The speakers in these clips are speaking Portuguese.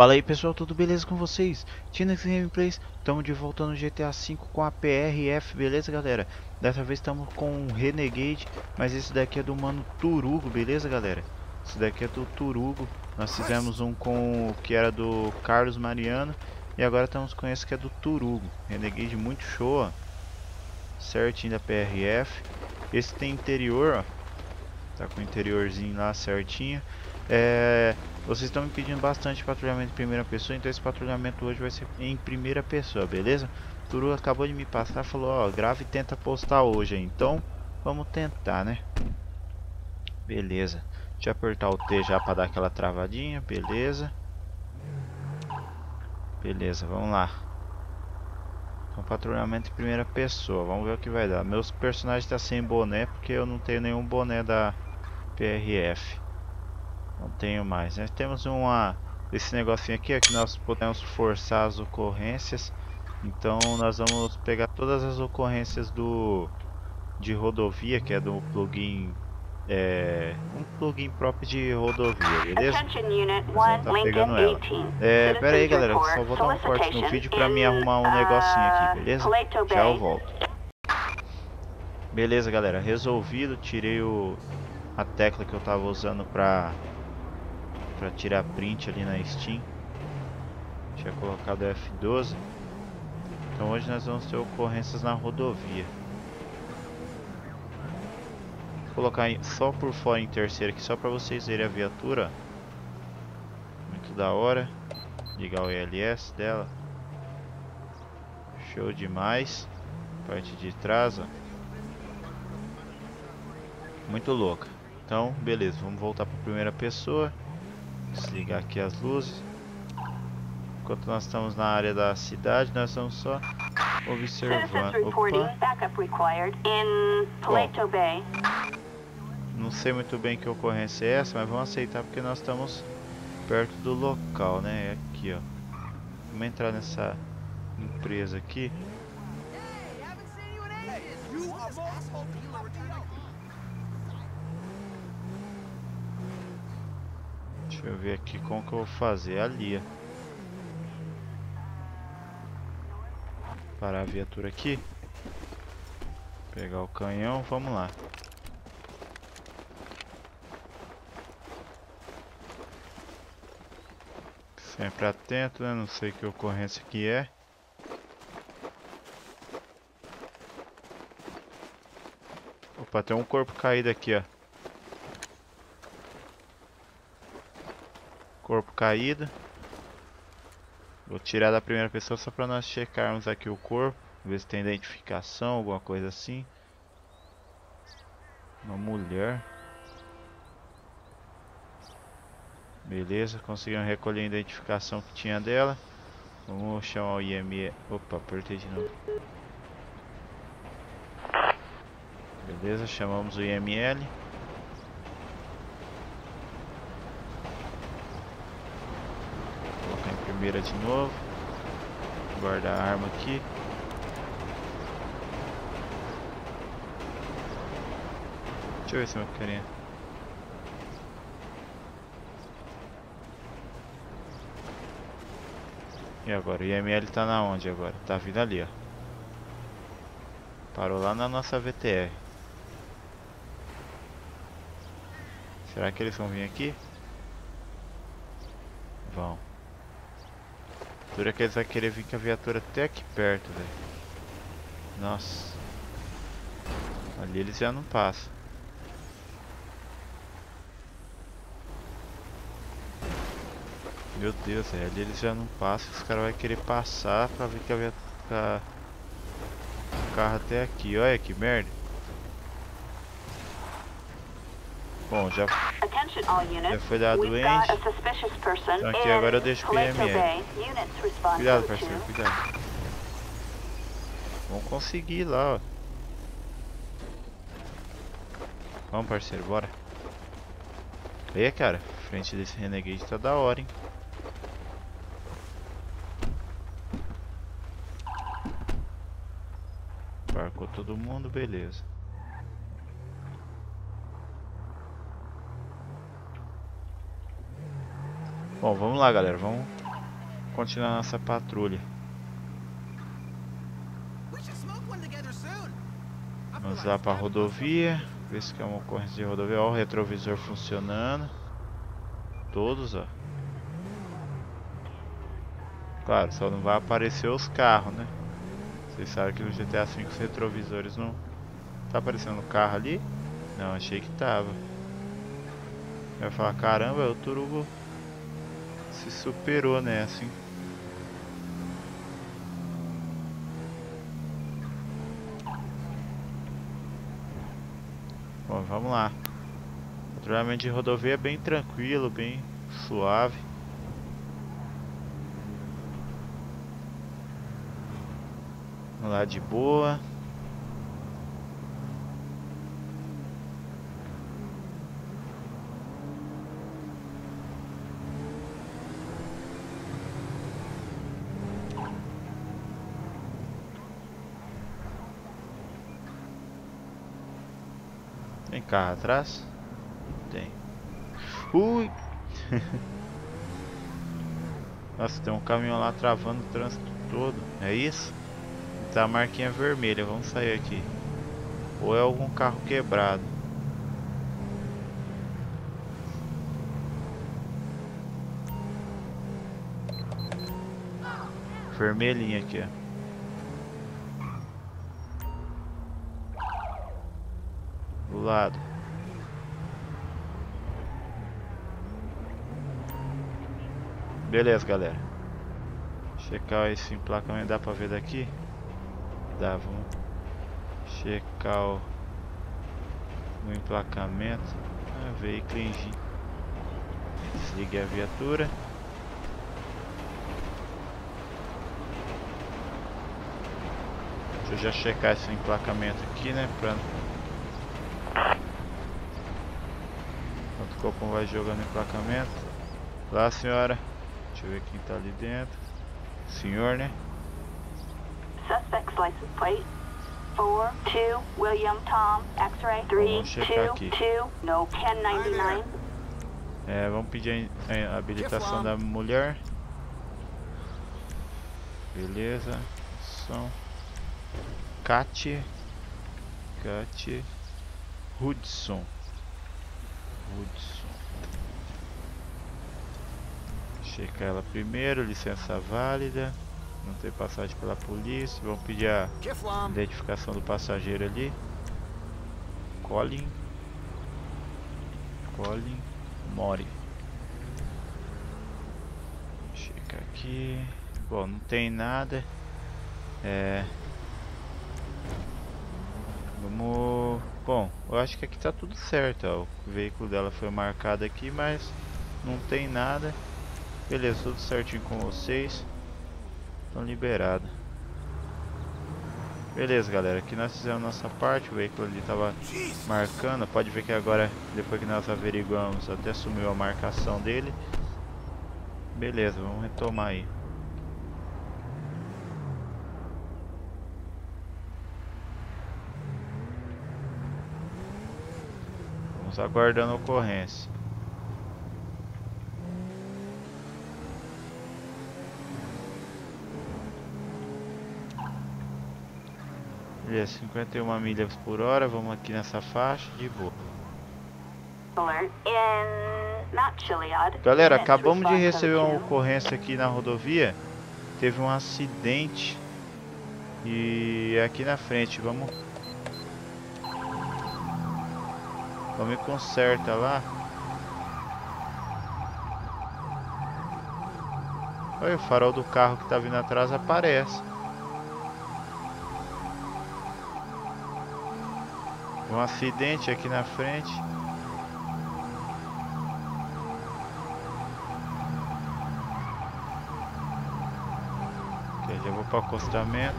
Fala aí pessoal, tudo beleza com vocês? Tinax Gameplays, estamos de volta no GTA V com a PRF, beleza galera? Dessa vez estamos com o Renegade, mas esse daqui é do mano Turugo, beleza galera? Esse daqui é do Turugo, nós fizemos um com o que era do Carlos Mariano E agora estamos com esse que é do Turugo, Renegade muito show, ó. Certinho da PRF Esse tem interior, ó Tá com o interiorzinho lá certinho é, vocês estão me pedindo bastante patrulhamento em primeira pessoa, então esse patrulhamento hoje vai ser em primeira pessoa, beleza? Turu acabou de me passar, falou, ó, grave e tenta postar hoje, então vamos tentar, né? Beleza. Deixa eu apertar o T já para dar aquela travadinha, beleza. Beleza, vamos lá. Então, patrulhamento em primeira pessoa, vamos ver o que vai dar. Meus personagens estão tá sem boné, porque eu não tenho nenhum boné da PRF. Não tenho mais. Nós temos uma esse negocinho aqui é que nós podemos forçar as ocorrências. Então nós vamos pegar todas as ocorrências do de rodovia, que é do plugin é, um plugin próprio de rodovia, beleza? Tá pegando ela. É, pera aí galera, só vou dar um corte no vídeo pra mim arrumar um negocinho aqui, beleza? Já eu volto. Beleza galera, resolvido, tirei o, a tecla que eu tava usando pra para tirar print ali na Steam. Tinha colocado F12. Então hoje nós vamos ter ocorrências na rodovia. Vou colocar só por fora em terceira aqui, só para vocês verem a viatura. Muito da hora. Ligar o ELS dela. Show demais. Parte de trás, ó. Muito louca. Então, beleza, vamos voltar para a primeira pessoa. Desligar aqui as luzes. Enquanto nós estamos na área da cidade, nós estamos só observando. Opa. Bom, não sei muito bem que ocorrência é essa, mas vamos aceitar porque nós estamos perto do local, né? É aqui, ó. Vamos entrar nessa empresa aqui. Deixa eu ver aqui como que eu vou fazer. Ali, Parar a viatura aqui. Pegar o canhão, vamos lá. Sempre atento, né? Não sei que ocorrência que é. Opa, tem um corpo caído aqui, ó. Corpo caído. Vou tirar da primeira pessoa só para nós checarmos aqui o corpo. Ver se tem identificação, alguma coisa assim. Uma mulher. Beleza, conseguimos recolher a identificação que tinha dela. Vamos chamar o IME. Opa, apertei de novo. Beleza, chamamos o IML. Primeira de novo. Guardar a arma aqui. Deixa eu ver se meu carinha. E agora? O IML tá na onde agora? Tá vindo ali, ó. Parou lá na nossa VTR. Será que eles vão vir aqui? Vão. Dura que eles vão querer vir com a viatura até aqui perto, velho. Nossa. Ali eles já não passam. Meu Deus, velho. Ali eles já não passam. Os caras vão querer passar pra ver que a viatura... O carro até aqui. Olha que merda. Bom, já, já foi dado doente. Então aqui agora eu deixo o PML. Cuidado, parceiro, cuidado. Vamos conseguir lá, ó. Vamos, parceiro, bora. Aí, cara, frente desse Renegade tá da hora, hein. Embarcou todo mundo, beleza. Bom, vamos lá, galera. Vamos continuar nossa patrulha. Vamos lá para a rodovia. Ver se é uma ocorrência de rodovia. Olha o retrovisor funcionando. Todos, ó. Claro, só não vai aparecer os carros, né? Vocês sabem que no GTA V os retrovisores não... Tá aparecendo o carro ali? Não, achei que tava. Vai falar, caramba, o Turugo se superou nessa, hein? Bom, vamos lá. De rodovia é bem tranquilo, bem suave. Vamos lá de boa. Tem carro atrás? Tem. Ui! Nossa, tem um caminhão lá travando o trânsito todo. É isso? Tá a marquinha vermelha. Vamos sair aqui. Ou é algum carro quebrado. Vermelhinha aqui, ó. Lado. Beleza, galera. Checar esse emplacamento. Dá pra ver daqui? Dá, vamos checar o, o emplacamento. Ah, veículo engine. Desligue a viatura. Deixa eu já checar esse emplacamento aqui, né? Pra Enquanto o Copom vai jogando emplacamento. Lá, senhora. Deixa eu ver quem tá ali dentro. Senhor, né? Suspect's license plate. 4-2 William Tom X-ray 3-2-2 no 1099. É, vamos pedir a, a habilitação da mulher. Beleza. Som. Kat. Kat. Hudson. Hudson. Checar ela primeiro, licença válida. Não tem passagem pela polícia. Vamos pedir a identificação do passageiro ali. Colin. Colin Mori. Checa aqui. Bom, não tem nada. É. Vamos. Bom, eu acho que aqui tá tudo certo. Ó. O veículo dela foi marcado aqui, mas não tem nada. Beleza, tudo certinho com vocês. Estão liberados. Beleza, galera. Aqui nós fizemos nossa parte. O veículo ali estava marcando. Pode ver que agora, depois que nós averiguamos, até sumiu a marcação dele. Beleza, vamos retomar aí. Vamos aguardando a ocorrência. Beleza, 51 milhas por hora, vamos aqui nessa faixa, de boa. Galera, acabamos de receber uma ocorrência aqui na rodovia. Teve um acidente. E é aqui na frente, vamos... Vamos e conserta lá. Olha, o farol do carro que tá vindo atrás aparece. Um acidente aqui na frente. Ok, já vou para o acostamento.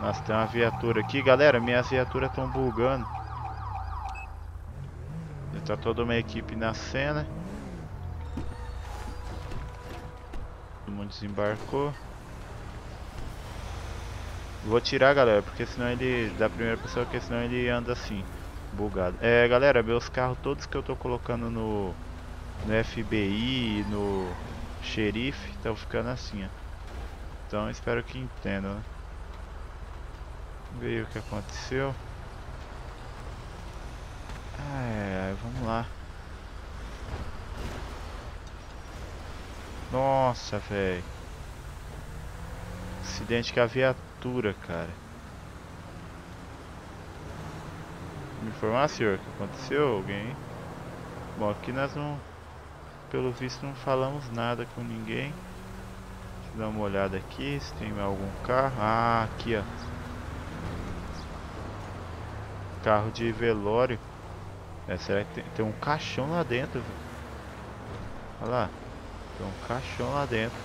Nossa, tem uma viatura aqui. Galera, minhas viaturas estão bugando. Tá toda uma equipe na cena. Todo mundo desembarcou. Vou tirar, galera, porque senão ele... Da primeira pessoa, porque senão ele anda assim, bugado. É, galera, meus carros todos que eu tô colocando no... No FBI, no xerife, estão ficando assim, ó. Então espero que entendam, né? O que aconteceu. Ai, ai, vamos lá. Nossa, velho. Acidente com a viatura, cara. Me informar, senhor, o que aconteceu? Alguém? Bom, aqui nós não... Pelo visto não falamos nada com ninguém. Deixa eu dar uma olhada aqui, se tem algum carro. Ah, aqui, ó. Carro de velório. É, será que tem, tem um caixão lá dentro? Olha lá. Tem um caixão lá dentro.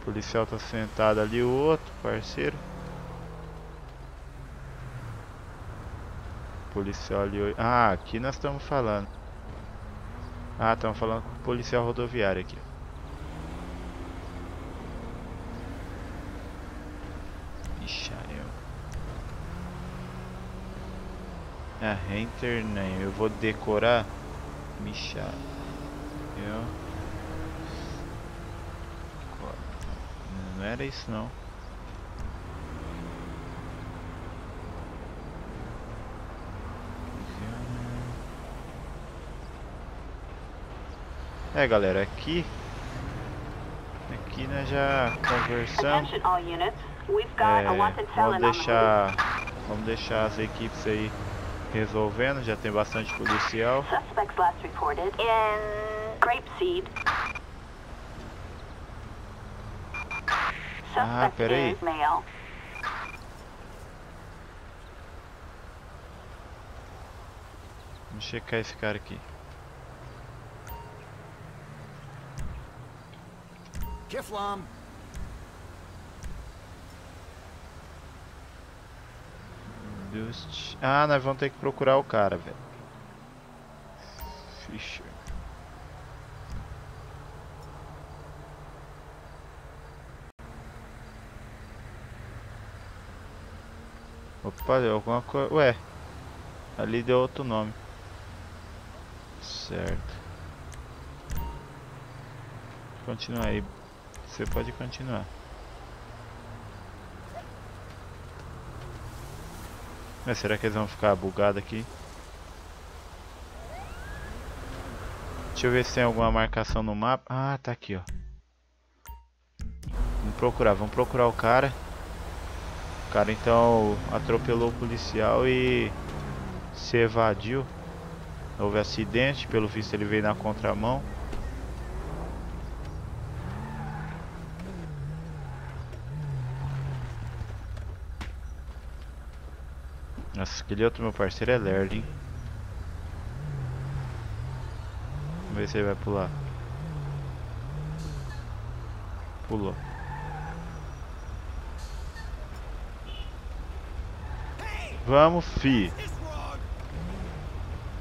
O policial tá sentado ali, o outro parceiro. policial ali. Ah, aqui nós estamos falando. Ah, estamos falando com o policial rodoviário aqui. Ixi, eu. Ah, enter name. Eu vou decorar. Micha. Eu. Não era isso não. É galera, aqui Aqui nós já conversamos é, Vamos deixar Vamos deixar as equipes aí resolvendo, já tem bastante policial. Ah, peraí. Vamos checar esse cara aqui. Kiflam. Ah, nós vamos ter que procurar o cara, velho. Fischer. Opa, deu alguma coisa. Ué, ali deu outro nome. Certo. Continua aí. Você pode continuar. Mas será que eles vão ficar bugados aqui? Deixa eu ver se tem alguma marcação no mapa. Ah, tá aqui, ó. Vamos procurar, vamos procurar o cara. O cara então atropelou o policial e se evadiu. Houve acidente, pelo visto ele veio na contramão. Nossa, aquele outro meu parceiro é lerdo, hein? Vamos ver se ele vai pular. Pulou. Vamos, fi.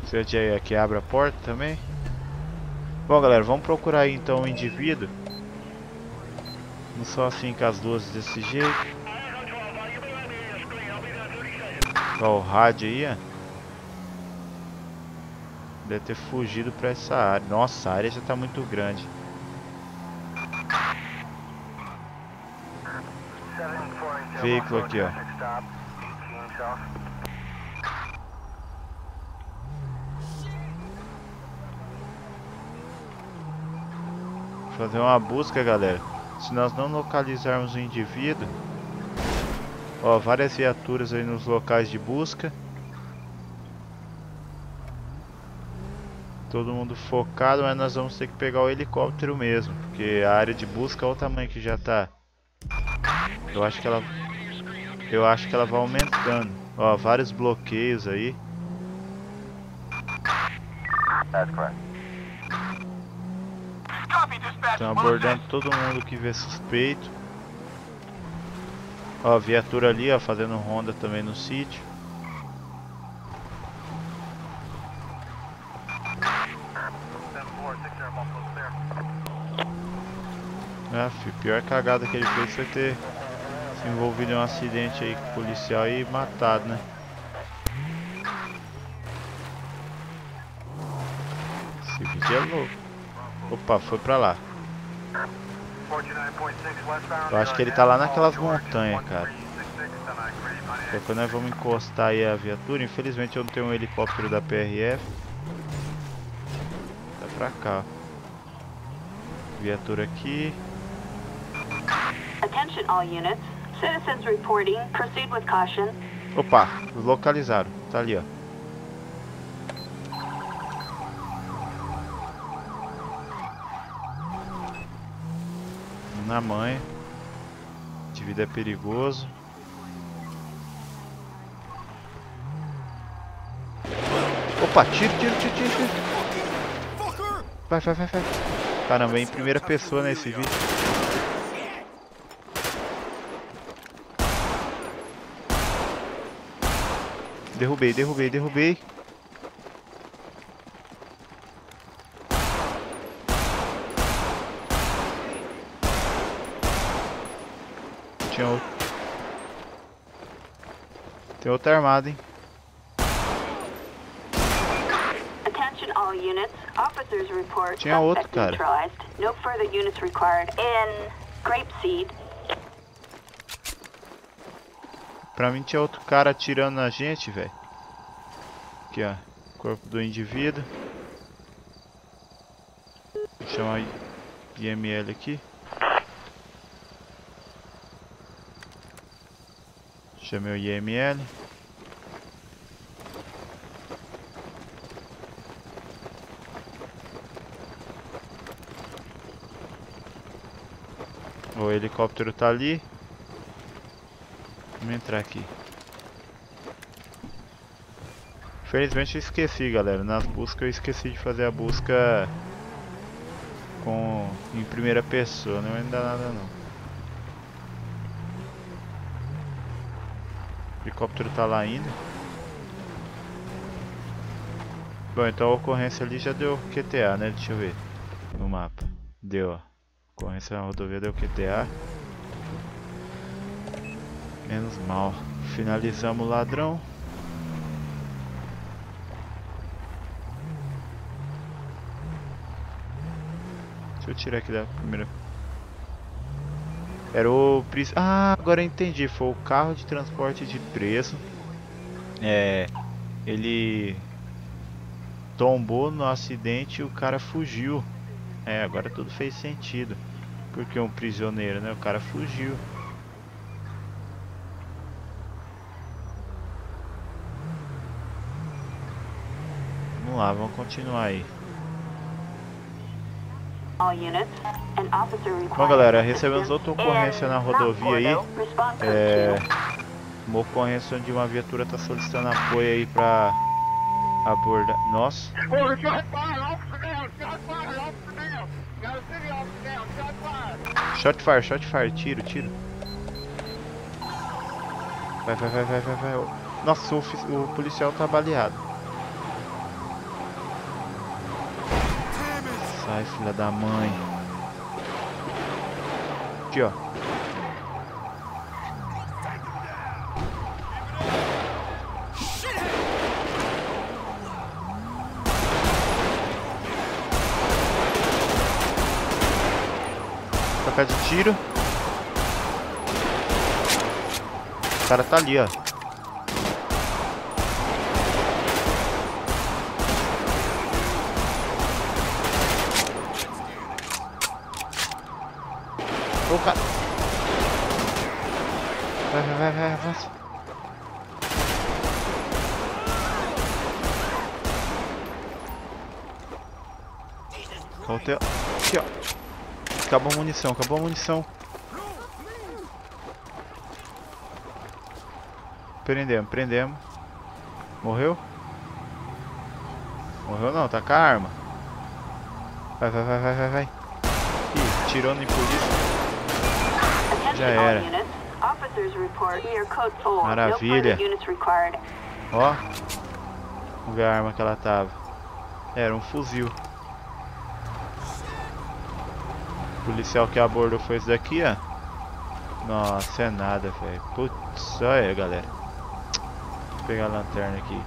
Você já aqui abre a porta também? Bom, galera, vamos procurar aí então o indivíduo. Não só assim com as duas desse jeito. Ó, o rádio aí, ó. Deve ter fugido pra essa área. Nossa, a área já tá muito grande. Veículo aqui, ó. Fazer uma busca, galera. Se nós não localizarmos o indivíduo, Ó, várias viaturas aí nos locais de busca. Todo mundo focado, mas nós vamos ter que pegar o helicóptero mesmo. Porque a área de busca, olha o tamanho que já tá. Eu acho que ela... Eu acho que ela vai aumentando. Ó, vários bloqueios aí. Estão abordando todo mundo que vê suspeito. Ó, viatura ali, ó, fazendo ronda também no sítio. É, filho, pior cagada que ele fez foi ter se envolvido em um acidente aí com o policial e matado, né? Esse vídeo é louco. Opa, foi pra lá. Eu acho que ele tá lá naquelas montanhas, cara. Quando nós vamos encostar aí a viatura, infelizmente eu não tenho um helicóptero da PRF. Tá pra cá. Viatura aqui. Attention all units. Citizens reporting. Proceed with caution. Opa, localizaram. Tá ali, ó. Na mãe. Vida é perigoso. Opa, tiro, tiro, tiro, tiro, tiro. Vai, vai, vai, vai. Caramba, é em primeira pessoa nesse vídeo. Derrubei, derrubei, derrubei. Tinha outro. Tem outra armada, hein? Attention all units. Officers report. Tinha outro, cara. No further units required. In Grapeseed. Pra mim tinha outro cara atirando na gente, velho. Aqui, ó. Corpo do indivíduo. Vou chamar IML aqui. Chamei o IML. O helicóptero tá ali. Vamos entrar aqui. Infelizmente eu esqueci, galera. Nas buscas eu esqueci de fazer a busca com em primeira pessoa. Não vai dar nada não. Helicóptero tá lá ainda. Bom, então a ocorrência ali já deu QTA, né? Deixa eu ver no mapa. Deu, ó. Ocorrência na rodovia deu QTA. Menos mal. Finalizamos o ladrão. Deixa eu tirar aqui da primeira. Era o. Ah, agora eu entendi. Foi o carro de transporte de preso. É. Ele tombou no acidente e o cara fugiu. É, agora tudo fez sentido. Porque um prisioneiro, né? O cara fugiu. Vamos lá, vamos continuar aí. All units. An officer required. Bom, galera, recebemos outra ocorrência na rodovia aí. É, uma ocorrência onde uma viatura está solicitando apoio aí pra abordar. Nossa, shot fire, shot fire, tiro, tiro. Vai, vai, vai, vai, vai, vai. Nossa, o, o policial tá baleado. Sai, filha da mãe. Aqui, ó. Trocar de tiro. O cara tá ali, ó. Ô, cara. Vai, vai, vai, vai, avança. Voltei. Aqui, ó. Acabou a munição, acabou a munição. Prendemos, prendemos. Morreu? Morreu não, tá com a arma. Vai, vai, vai, vai, vai, vai. Ih, tirou no polícia. Já era. units. Officers report near code 4. Maravilha. Ó. Vamos ver a arma que ela tava. Era um fuzil. O policial que abordou foi esse daqui, ó. Nossa, é nada, velho. Putz, olha aí, galera. Vou pegar a lanterna aqui.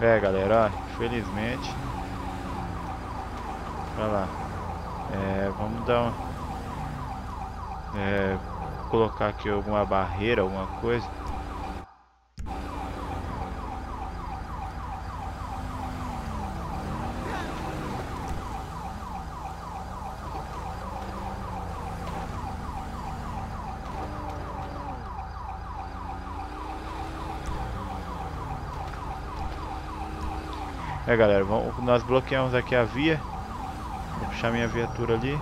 É, galera, ó. Infelizmente. Vai lá. É, vamos dar uma... É, colocar aqui alguma barreira, alguma coisa. É galera, vamos, nós bloqueamos aqui a via. Vou puxar minha viatura ali.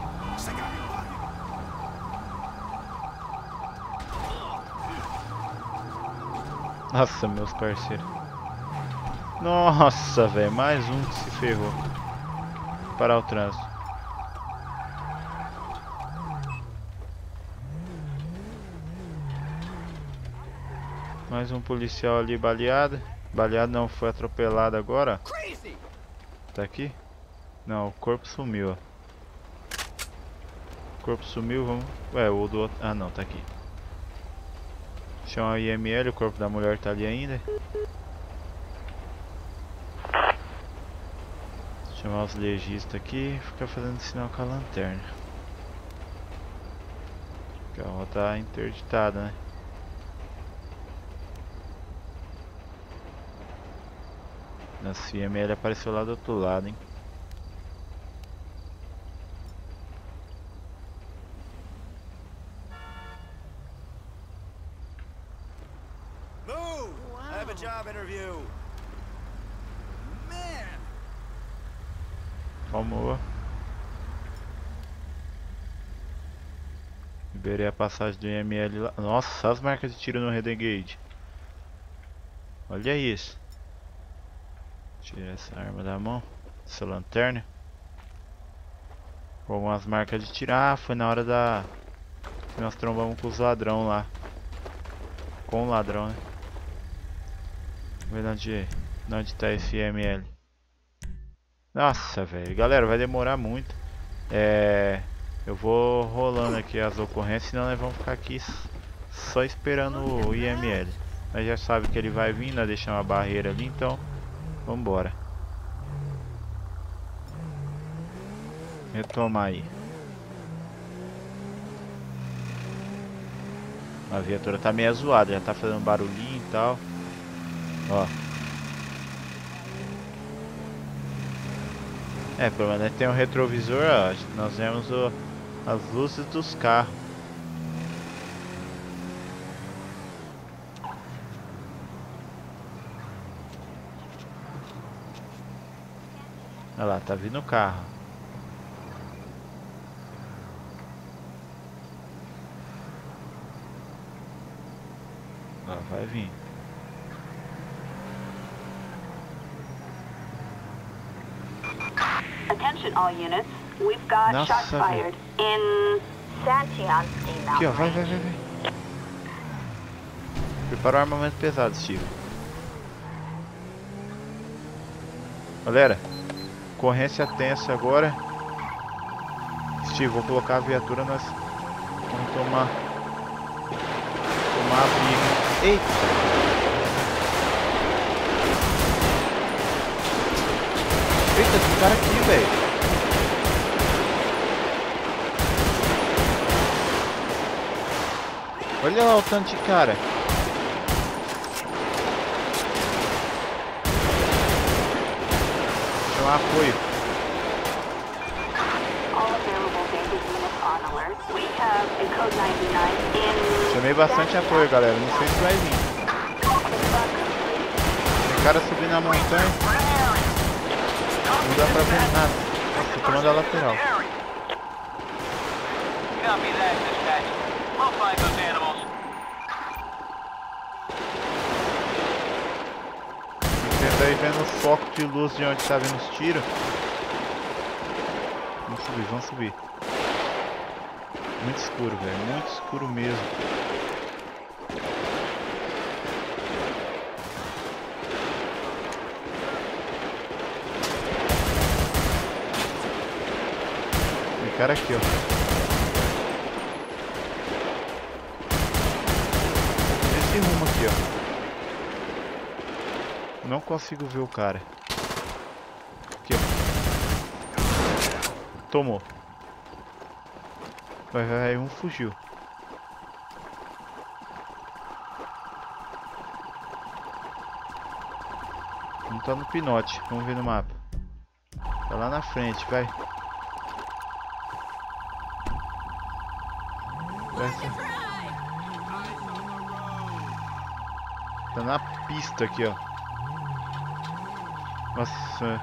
Nossa, meus parceiros. Nossa, velho, mais um que se ferrou. Parar o trânsito. Mais um policial ali baleado. Baleado não, foi atropelado agora. Tá aqui? Não, o corpo sumiu, ó. O corpo sumiu, vamos... Ué, o do outro... Ah, não, tá aqui. Chama a IML, o corpo da mulher tá ali ainda. Chamar os legistas aqui fica fazendo sinal com a lanterna. A rua tá interditada, né? Nossa, IML apareceu lá do outro lado, hein? Move! I have a job interview. Man, Vamos. Liberei a passagem do IML lá. Nossa, as marcas de tiro no Renegade. Olha isso. Tira essa arma da mão. Essa lanterna. Com algumas marcas de tiro. Ah, foi na hora da... Que nós trombamos com os ladrão lá. Com o ladrão, né? Vamos ver onde, onde tá esse IML. Nossa, velho. Galera, vai demorar muito. É... Eu vou rolando aqui as ocorrências, senão nós vamos ficar aqui só esperando o IML. Nós já sabe que ele vai vir, nós deixamos uma barreira ali, então... Vambora. Retomar aí. A viatura tá meio zoada, já tá fazendo barulhinho e tal. Ó. É, pelo menos tem um retrovisor, ó. Nós vemos o, as luzes dos carros. Olha lá, tá vindo o carro. Ó, vai vir. Attention all units. We've got Nossa, shots fired in Aqui, ó, vai, vai, vai, vai. Prepara o armamento pesado, Steve. Galera, ocorrência tensa agora. Steve, vou colocar a viatura, nós vamos tomar. Tomar a briga. Eita! Eita, tem cara aqui, velho. Olha lá o tanto de cara. Chamar apoio. all available danger units on alert. We have a code 99 in Chamei bastante apoio, galera. Não sei se vai vir. Tem cara subindo na montanha. Não dá pra ver nada. Nossa, tô tomando a lateral. Copy that, aí vendo o foco de luz de onde tá vindo os tiros. Vamos subir, vamos subir. Muito escuro, velho. Muito escuro mesmo. Tem cara aqui, ó. Esse rumo aqui, ó. Não consigo ver o cara. Aqui, ó. Tomou. Vai, vai, vai, um fugiu. Um tá no pinote, vamos ver no mapa. Tá lá na frente, vai. Vai Tá na pista aqui, ó. Nossa.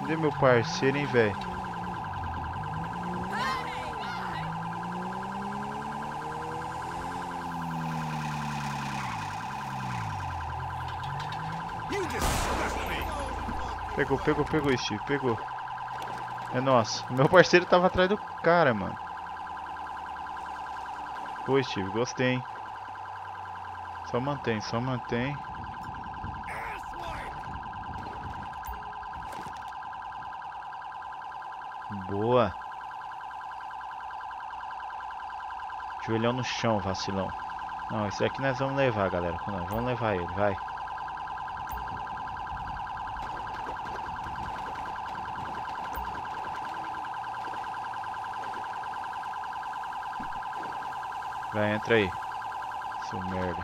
Cadê meu parceiro, hein, velho? Pegou, pegou, pegou, Steve, pegou. É nosso. Meu parceiro tava atrás do cara, mano. Pô, Steve, gostei, hein? Só mantém, só mantém. Boa. Joelhão no chão, vacilão. Não, esse aqui nós vamos levar, galera. Nós vamos levar ele, vai. Vai, entra aí. Seu merda.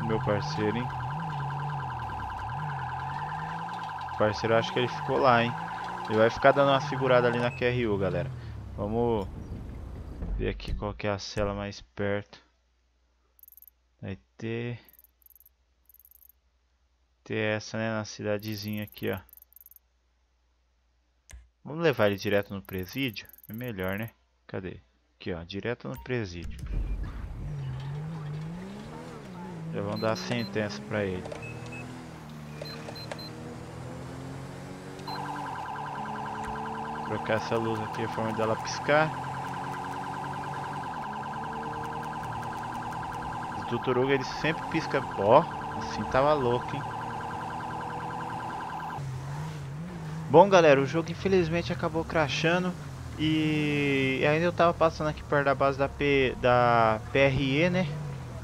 Meu parceiro, hein? O parceiro acho que ele ficou lá, hein? Ele vai ficar dando uma segurada ali na QRU, galera. Vamos ver aqui qual que é a cela mais perto. Vai ter... Ter essa, né? Na cidadezinha aqui, ó. Vamos levar ele direto no presídio? É melhor, né? Cadê? Aqui, ó. Direto no presídio. Já vamos dar a sentença pra ele. Trocar essa luz aqui, a forma dela piscar. O Tuturuga ele sempre pisca. Ó, assim tava louco, hein? Bom galera, o jogo infelizmente acabou crashando e ainda eu tava passando aqui perto da base da, P, da PRE, né?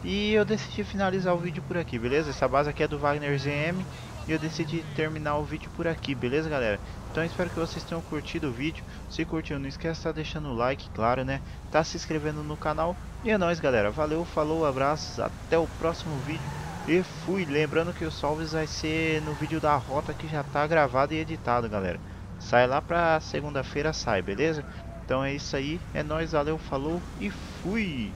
E eu decidi finalizar o vídeo por aqui, beleza? Essa base aqui é do Wagner ZM e eu decidi terminar o vídeo por aqui, beleza galera? Então espero que vocês tenham curtido o vídeo. Se curtiu, não esquece de estar deixando o like, claro, né? Tá se inscrevendo no canal. E é nóis galera, valeu, falou, abraços, até o próximo vídeo. E fui, lembrando que o salves vai ser no vídeo da rota que já tá gravado e editado, galera. Sai lá pra segunda-feira, sai, beleza? Então é isso aí, é nóis, valeu, falou e fui!